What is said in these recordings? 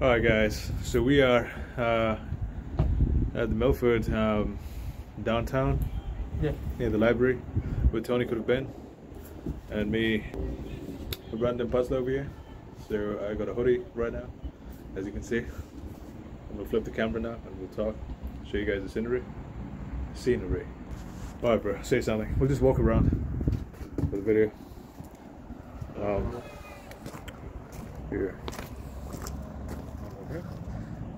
All right, guys. So we are uh, at the Milford um, downtown, Yeah. near the library, where Tony could have been, and me, a random puzzle over here. So I got a hoodie right now, as you can see. I'm gonna flip the camera now, and we'll talk, show you guys the scenery. Scenery. All right, bro. Say something. We'll just walk around for the video. Um, here.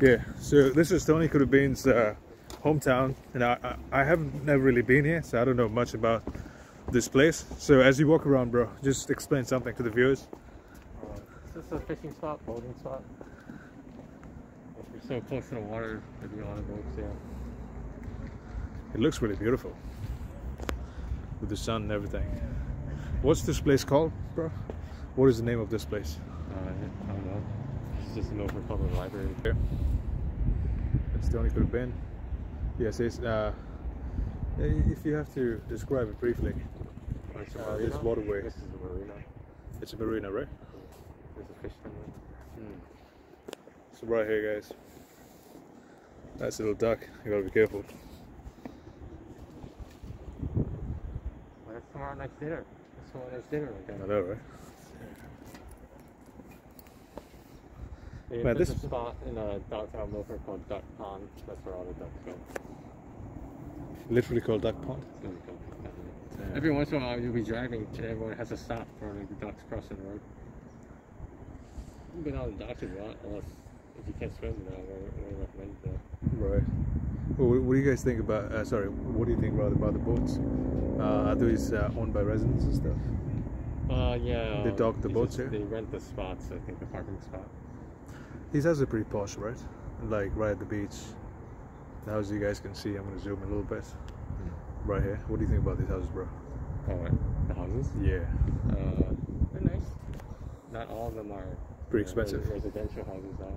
Yeah, so this is Tony Been's uh, hometown, and I, I, I haven't never really been here, so I don't know much about this place. So as you walk around, bro, just explain something to the viewers. Uh, is this a fishing spot, boating spot? If you're so close to the water, there'd be a lot of boats, yeah. It looks really beautiful with the sun and everything. What's this place called, bro? What is the name of this place? Uh, I don't know. It's just an over public library. Here. That's Tony Could Have Been. Yes, it's, uh, if you have to describe it briefly, it's a Uh, this waterway. This is the marina. it's a marina, right? There's a fish terminal. So right here, guys. That's a little duck. You gotta be careful. Well, that's tomorrow night's dinner. That's tomorrow night's dinner right there. I there. know, right? Yeah, Man, there's this- a spot in uh, downtown Milford called Duck Pond. That's where all the ducks go. Literally called Duck Pond. It's really cool. Every once in a while, you'll be driving, and everyone has to stop for like, the ducks crossing the road. You can go down the docks if you want, unless if you can't swim, then I wouldn't wouldn't recommend it. Right. Well, what, what do you guys think about? Uh, sorry, what do you think rather about the boats? Uh, are these uh, owned by residents and stuff? Uh, yeah. They dock the boats just- here? They rent the spots, I think, the parking spot. These houses are pretty posh, right? Like right at the beach. The houses you guys can see. I'm gonna zoom in a little bit. Right here. What do you think about these houses, bro? Oh, right. The houses? Yeah. Uh, they're nice. Not all of them are Pretty you know, expensive. residential houses. I.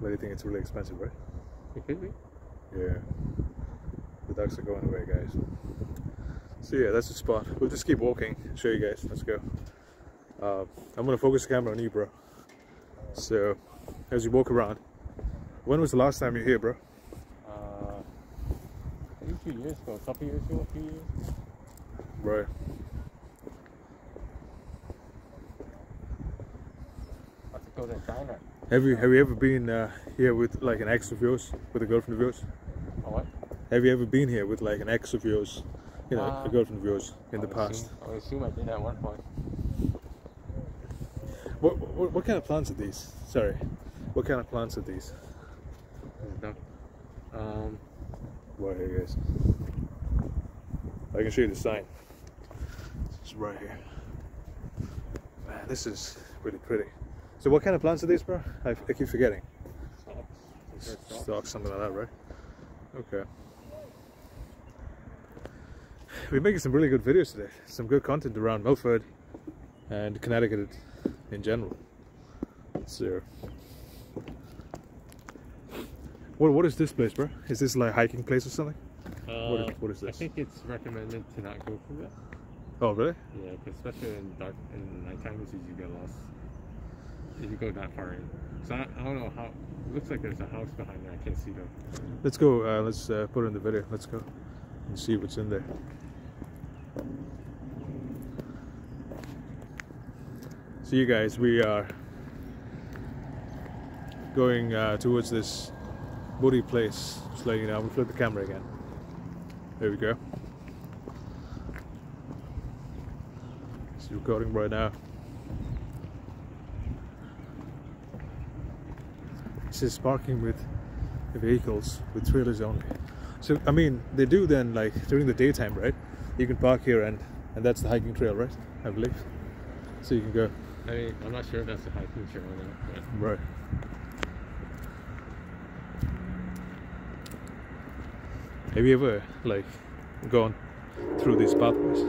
But you think it's really expensive, right? It could be. Yeah. The ducks are going away, guys. So yeah, that's the spot. We'll just keep walking. Show you guys. Let's go. Uh, I'm gonna focus the camera on you, bro. So, as you walk around, when was the last time you were here, bro? Uh, maybe a few years ago, a couple years ago, a few years. Right. I have to go to China. Have you have you ever been uh, here with like an ex of yours, with a girlfriend of yours? Oh, what? Have you ever been here with like an ex of yours, you know, Uh, a girlfriend of yours in the I would past? Assume, I would assume I did at one point. What, what what kind of plants are these? Sorry, what kind of plants are these? Um, Right here, guys. I can show you the sign. It's right here. Man, this is really pretty. So, what kind of plants are these, bro? I, I keep forgetting. stalks. Stalks? Something like that, right? Okay. We're making some really good videos today. Some good content around Milford and Connecticut in general. So, what what is this place, bro? Is this like a hiking place or something? What is- Uh, what is I this? think it's recommended to not go through that. Oh, really? Yeah, 'cause especially in dark in nighttime, it's easy to get lost. If you go that far in. So I, I don't know how. It looks like there's a house behind there. I can't see though. Let's go. Uh, let's uh, put it in the video. Let's go and see what's in there. So, you guys, we are going uh, towards this woody place. Just letting you know. I'm flip the camera again. There we go. It's recording right now. This is parking with vehicles with trailers only. So I mean, they do then like during the daytime, right? You can park here and and that's the hiking trail, right? I believe. So you can go I mean, I'm not sure if that's a hiking trail or not. But right. Have you ever like gone through these pathways?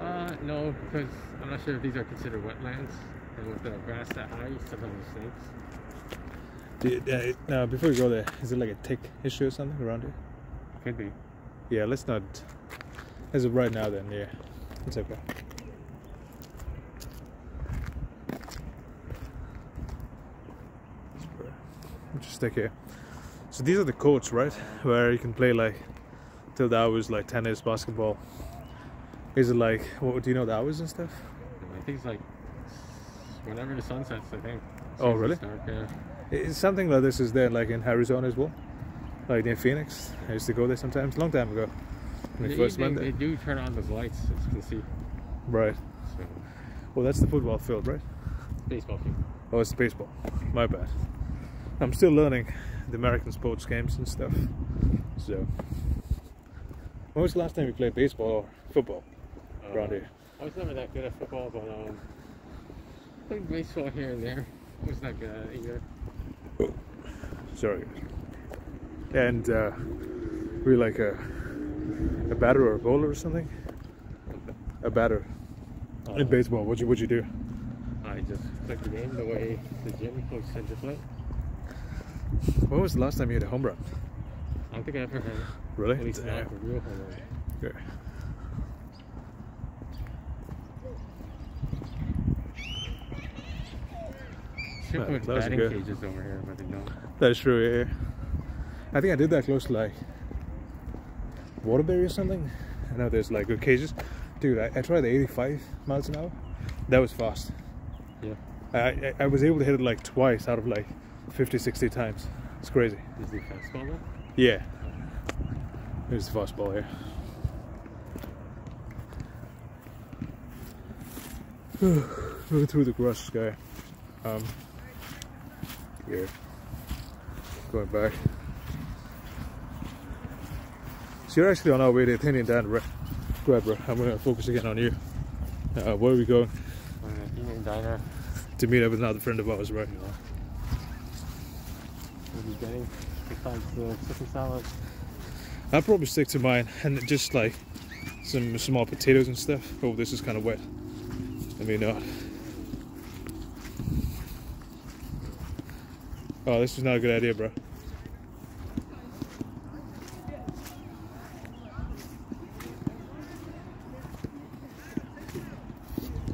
Uh, no, because I'm not sure if these are considered wetlands. And with the grass that high, sometimes snakes. Uh, now, before we go there, is it like a tick issue or something around here? Could be. Yeah, let's not. As of right now, then, yeah, it's okay. We'll just stick here. So these are the courts, right? Where you can play like till the hours, like tennis, basketball. Is it like what do you know the hours and stuff? I think it's like whenever the sun sets. I think. Oh, really? Dark, yeah. It's something like this is there like in Arizona as well. Like near Phoenix. I used to go there sometimes, long time ago. When They, first they, they do turn on those lights, as you can see. Right. So Well that's the football field, right? baseball field. Oh it's baseball. My bad. I'm still learning the American sports games and stuff. So when was the last time you played baseball or football around Uh, here? I was never that good at football, but um, played baseball here and there. I was not good at it either. Sorry. And uh, were you like a a batter or a bowler or something? A batter in Uh, baseball. What'd you What'd you do? I just played the game the way the gym coach said to play. When was the last time you hit a home run? I don't think I ever had Really? at least not a real home run. Okay. Should put those are batting good. cages over here, but they don't. That is true. Yeah, yeah. I think I did that close to like Waterbury or something. I know there's like good cages. Dude, I, I tried the 85 miles an hour. That was fast. Yeah. I, I, I was able to hit it like twice out of like 50, 60 times. It's crazy. Is the fastball though? Yeah. Here's the fastball here. Moving through the grass sky. Um, here. Going back. So you're actually on our way to Athenian Diner, right? Go bro. I'm gonna focus again on you. Uh, where are we going? Uh, Union Diner. To meet up with another friend of ours, right? Be getting besides the chicken salad. I'll probably stick to mine and just like some small potatoes and stuff. Oh, this is kind of wet. Let me not. Oh, this is not a good idea, bro.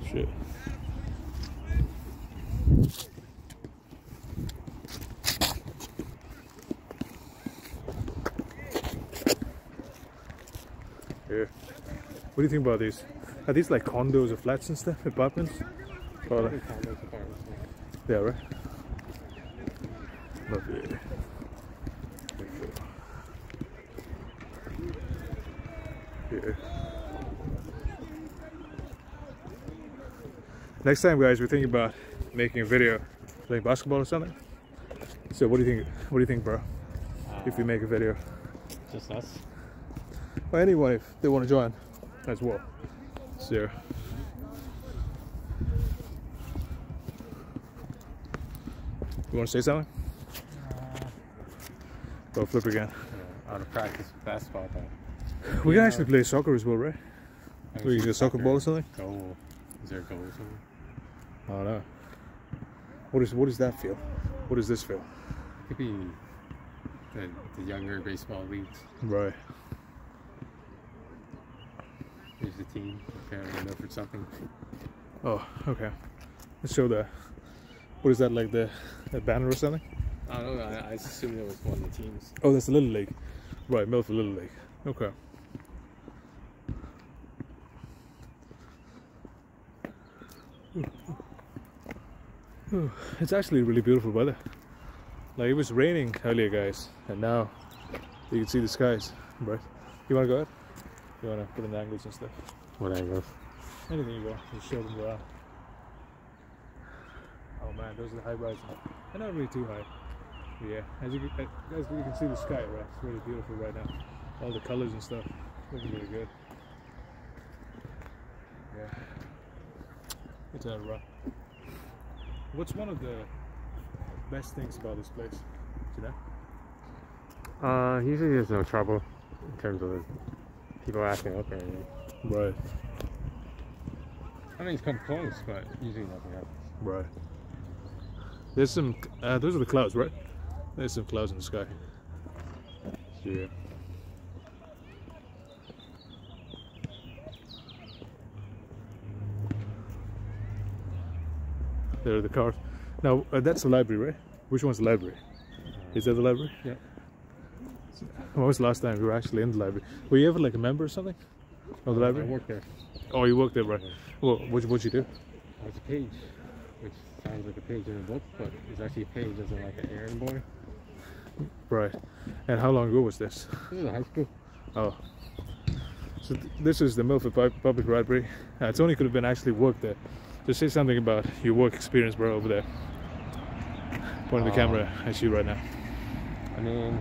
Shit. Here. What do you think about these? Are these like condos or flats and stuff? Apartments? Or like, yeah, right? Next time, guys, we're thinking about making a video playing basketball or something. So, what do you think? What do you think, bro? If we Uh, make a video, just us. Or anyone if they want to join as well. So. You want to say something? Go flip again. Yeah, out of practice with basketball, but We can Yeah. actually play soccer as well, right? We was can get a soccer ball or something. Goal. Is there a goal or something? I don't know. What is what does that feel? What does this feel? It Could be the, the younger baseball leagues. Right. There's the team preparing for something. Oh, okay. Let's show the. What is that like the, banner or something? I don't know. I, I assumed it was one of the teams. Oh, that's the Little League. Right, Milford Little League. Okay. It's actually really beautiful weather. Like it was raining earlier, guys, and now you can see the skies. Right? You wanna go ahead? You wanna put in the angles and stuff? Whatever. Anything you want, just show them around. Oh man, those are the high rises. They're not really too high. But yeah, as you, can- uh, as you can see the sky, right? It's really beautiful right now. All the colors and stuff. Looking really good. Yeah. It's a rough. What's one of the best things about this place? Do you know? Uh, usually there's no trouble in terms of the people asking up or anything. Right. I mean, it's come close, but usually nothing happens. Right. There's some. Uh, those are the clouds, right? There's some clouds in the sky. Yeah. There are the cars. Now uh, that's the library, right? Which one's the library? Is that the library? Yeah. When was the last time you were actually in the library? Were you ever like a member or something of the I library? work there. Oh, you worked there, right? Well, what what'd you do? I was a page, which sounds like a page in a book, but it's actually a page as in like an errand boy. Right. And how long ago was this? This is high school. Oh. So th- this is the Milford Pub- Public Library. Uh, Tony could have been actually worked there. Just say something about your work experience, bro, over there. Pointing the Um, camera at you right now. I mean,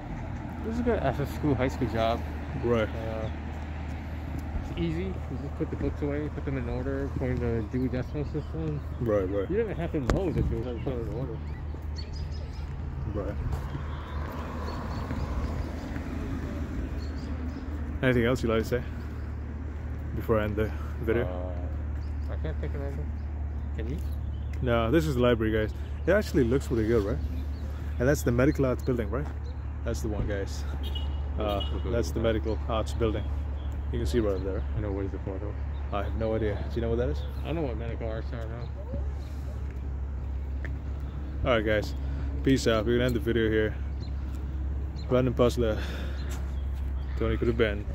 this is a good after school, high school job. Right. Uh, easy. You just put the books away, put them in order, according to the Dewey Decimal System. Right, right, You don't even have to know the Dewey Decimal put it in order. right. Anything else you'd like to say before I end the video? Uh, I can't think of anything. Can you? No, this is the library, guys. It actually looks pretty good, right? And that's the medical arts building, right? That's the one, guys. Uh, that's the medical arts building. You can see right up there. I know what is the photo. I have no idea. Do you know what that is? I don't know what medical arts are now. All right, guys. Peace out. We're gonna end the video here. Random Puzzler. Tony could have been.